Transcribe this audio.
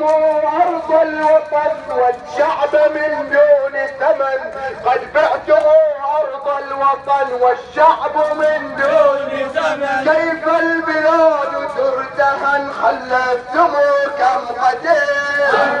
بعتم أرض الوطن والشعب من دون ثمن. قد بعتموا أرض الوطن والشعب من دون ثمن. كيف البلاد ترتهن خلفتموا كم قتيل.